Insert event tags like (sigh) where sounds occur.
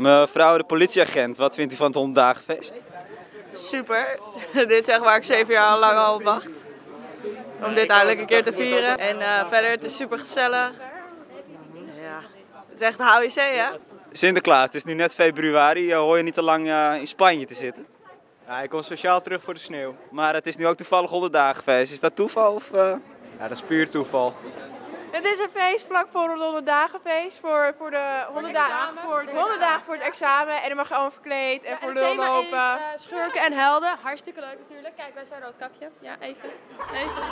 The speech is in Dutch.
Mevrouw de politieagent, wat vindt u van het 100 dagenfeest? Super. (laughs) dit is echt waar ik zeven jaar lang al op wacht. Om dit eindelijk een keer te vieren. En eh, verder, het is super gezellig. Ja, het is echt de HWC hè? Sinterklaas, het is nu net februari, eh, hoor je niet te lang eh, in Spanje te zitten. Ja, ik kom speciaal terug voor de sneeuw. Maar het is nu ook toevallig 100 dagenfeest. Is dat toeval of... eh? Ja, dat is puur toeval. Het is een feest vlak voor het 100 dagen feest. Voor, voor de 100 dagen voor, 100 dagen voor het examen. En dan mag je allemaal verkleed en voor lul lopen. eh, schurken en helden. Hartstikke leuk natuurlijk. Kijk, wij zijn roodkapje. Ja, even. Even.